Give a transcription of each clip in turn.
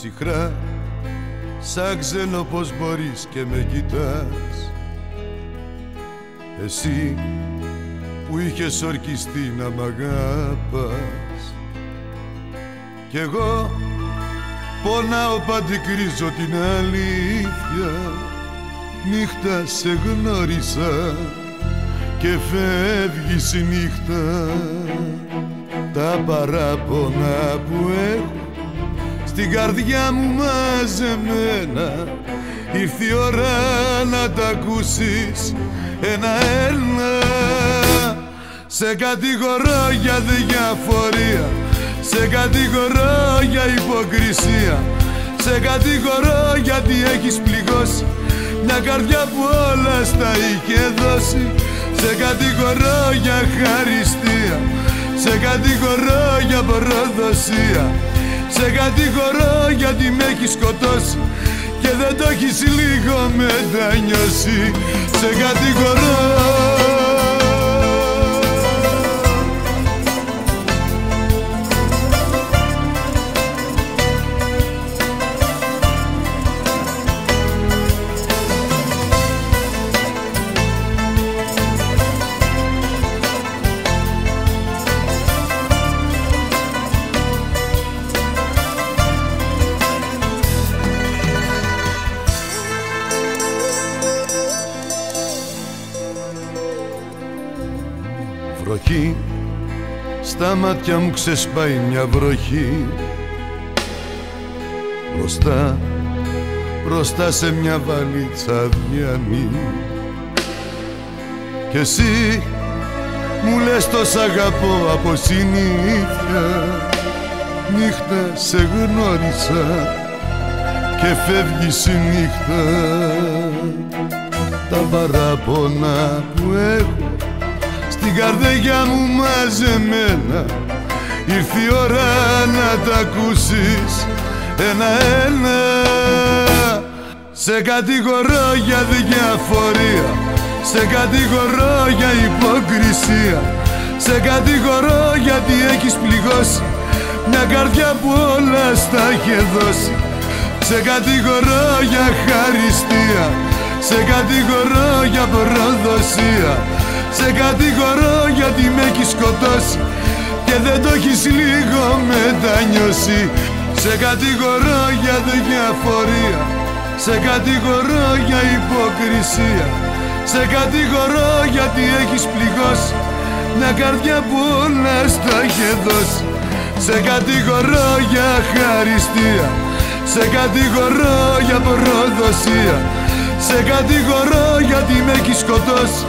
ψυχρά σαν ξένο πως μπορείς και με κοιτάς. Εσύ που είχες ορκιστεί να μ' αγαπάς. Κι εγώ πονάω παντικρίζω την αλήθεια. Νύχτα σε γνώρισα και φεύγεις η νύχτα. Τα παράπονα που έχω στην καρδιά μου μαζεμένα Ήρθε η ώρα να τα ακούσεις. Ένα-ένα Σε κατηγορώ για διαφορία Σε κατηγορώ για υποκρισία. Σε κατηγορώ γιατί έχεις πληγώσει. Μια καρδιά που όλα στα είχε δώσει. Σε κατηγορώ για χαριστία. Σε κατηγορώ για προδοσία σε κατηγορώ γιατί με έχεις σκοτώσει Και δεν το έχεις λίγο μετανιώσει Σε κατηγορώ βροχή. Στα μάτια μου ξεσπάει μια βροχή. Μπροστά, μπροστά σε μια βαλίτσα διανή Κι εσύ μου λες το σ' αγαπώ από συνήθεια. Νύχτα σε γνώρισα και φεύγει η νύχτα Τα παράπονα που έχω στην καρδιά μου μαζεμένα Ήρθε η ώρα να τα ακούσεις. Ένα-ένα. Σε κατηγορώ για διαφορία Σε κατηγορώ για υποκρισία Σε κατηγορώ γιατί έχεις πληγώσει. Μια καρδιά που όλα στα είχε δώσει. Σε κατηγορώ για χαριστία Σε κατηγορώ για προδοσία σε κατηγορώ γιατί με έχεις σκοτώσει Και δεν το έχεις λίγο μετανιώσει. Σε κατηγορώ για διαφορία Σε κατηγορώ για υποκρισία. Σε κατηγορώ γιατί έχεις πληγώσει Μια καρδιά που όλα στα είχε δώσει. Σε κατηγορώ για χαριστία Σε κατηγορώ για προδοσία. Σε κατηγορώ γιατί με έχεις σκοτώσει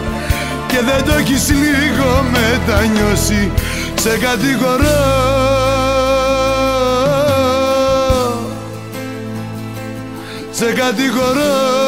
και δεν το έχεις λίγο μετανιώσει σε κατηγορώ. Σε κατηγορώ